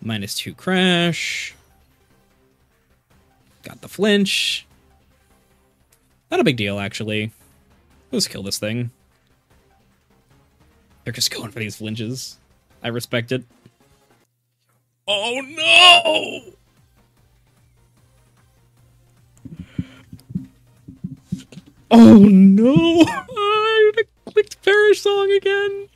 Minus two crash. Got the flinch. Not a big deal, actually. Let's kill this thing. They're just going for these flinches. I respect it. Oh no! Oh no! I clicked Perish Song again!